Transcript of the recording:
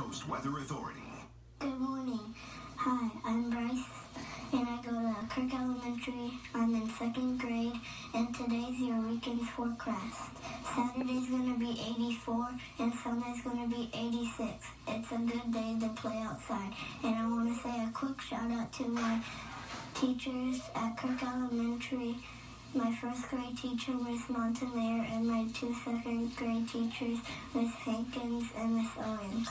Coast Weather Authority. Good morning. Hi, I'm Bryce, and I go to Kirk Elementary. I'm in second grade, and today's your weekend forecast. Saturday's gonna be 84, and Sunday's gonna be 86. It's a good day to play outside, and I want to say a quick shout out to my teachers at Kirk Elementary. My first grade teacher, Miss Montemayor, and my two second grade teachers, Miss Hankins and Miss Owens.